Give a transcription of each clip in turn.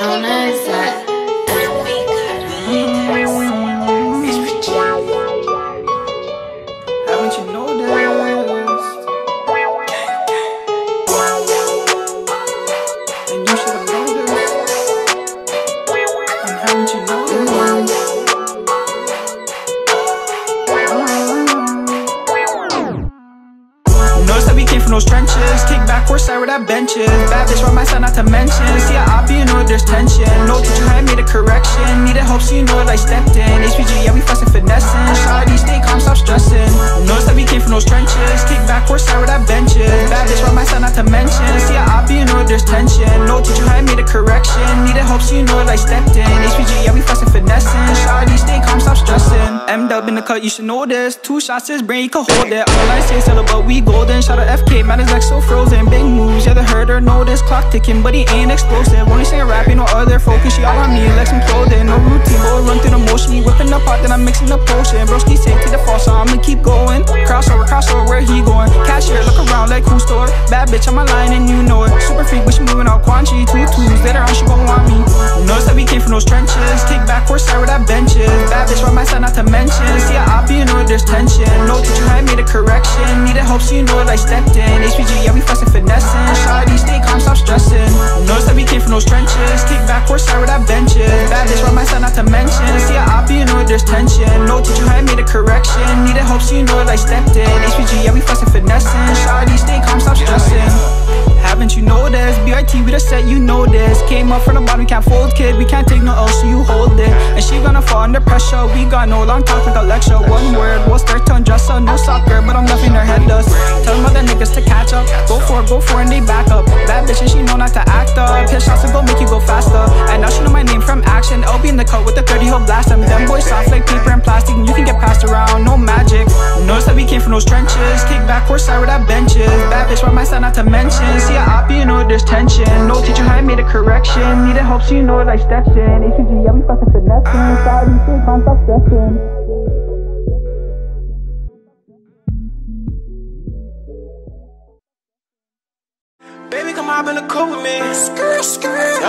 Jonas came from those trenches Kick back, horse side where that bench is Bad bitch by my side, not to mention. See a op, you know there's tension. No teacher had made a correction. Needed help, so you know that I stepped in. HPG, yeah, we fussing finessing. Shawty, stay calm, stop stressing. Notice that we came from those trenches. Kick back, horse side where that bench is Bitch by my side, not to mention. See a op, you know there's tension. No teacher had made a correction. Needed help, so you know that I stepped in. HPG, yeah, we fussing finessing. Shawty, stay calm, stop stressing. M-dub in the cut, you should know this. Two shots, his brain, you can hold it. All I say is tell but we golden. Shout out FK, man is like so frozen. Big moves, yeah, the heard or notice Clock ticking, but he ain't explosive. Only singing rap, ain't no other focus. She all on me, like some clothing No routine, but run through the motion He whipping the pot, then I'm mixing the potion. Broski take to the fall, so I'ma keep going. Crossover, crossover, where he going? Cashier, look around like who store? Bad bitch on my line and you know it. Super freak, but she moving out Quanchi Two twos, later on she gon' want me. Notice that we came from those trenches. Kick back, horse side where that bench is Bad bitch by my side, not to mention? See a op, you there's tension. No teacher had made a correction. Needed help, so you know that I stepped in. HPG, yeah, we fussing finessing. Shawty, stay calm, stop stressing. Notice that we came from those trenches. Kick back, where that bench is. Bad bitch by my side, not to mention? See a op, you know there's tension. No teacher had made a correction. Needed help, so you know that I stepped in. HPG, yeah, we fussing finessing. Shawty, stay calm, stop stressing We the set, you know this. Came up from the bottom, we can't fold, kid. We can't take no L, so you hold it. And she gonna fall under pressure. We got no long talk like a lecture. One word, we'll start to undress her. No soccer, but I'm nothing her head does Tell them other niggas to catch up. Go for it, go for it, and they back up. Bad bitch, and she know not to act up. Hit shots to go make you go faster. And now she know my name from action. I'll be in the cut with the 30, he'll blast them. Them boys soft From those trenches Kick back, horse side where that bench is Bad bitch by my side, not to mention? See a op, you know there's tension. No teacher had made a correction. Needed help, so you know that I stepped in HPG, yeah, we fucking finessing Sorry, stay calm, stop stressing Baby, come hop in the coupe with me. Skirt, skirt.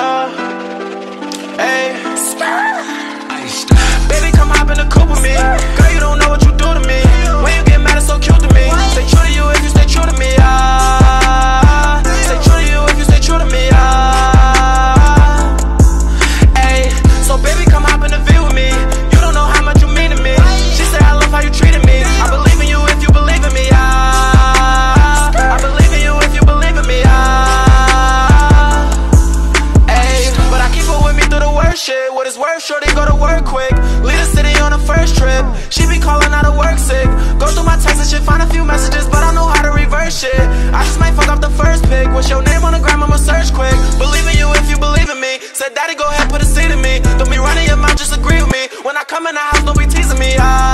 shorty go to work quick. Leave the city on the first trip. She be calling out of work sick. Go through my text and shit, find a few messages, but I know how to reverse shit. I just might fuck up the first pick. What's your name on the gram? I'ma search quick. Believe in you if you believe in me. Said daddy, go ahead, put a seat in me. Don't be running your mouth, just agree with me. When I come in the house, don't be teasing me. I